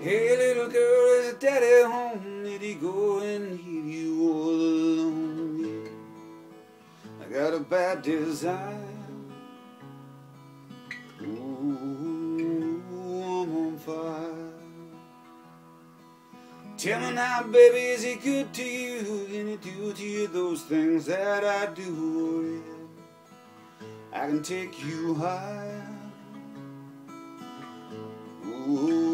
Hey little girl, is daddy home? Did he go and leave you all alone? I got a bad desire. Tell me now, baby, is he good to you? Can he do to you those things that I do? I can take you higher. Ooh,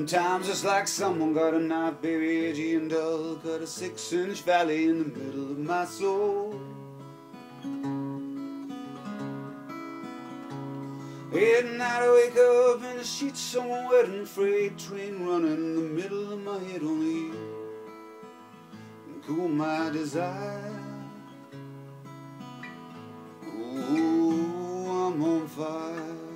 Sometimes it's like someone got a knife, baby, edgy and dull. Cut a six inch valley in the middle of my soul. At night I wake up in the sheets so wet and freight train running in the middle of my head only can cool my desire. Ooh, I'm on fire.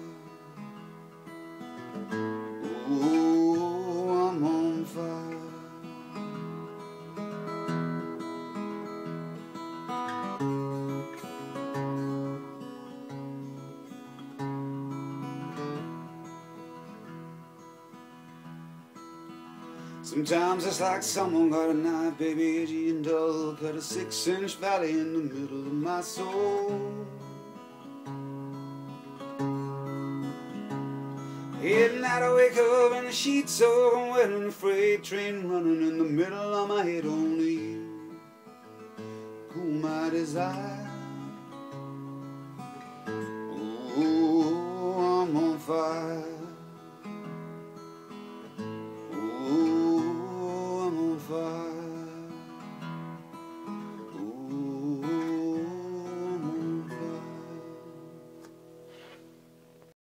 Sometimes it's like someone got a knife, baby, edgy and dull. Cut a six inch valley in the middle of my soul. At night I wake up and the sheets so wet and the freight train running in the middle of my head. Only you cool my desire.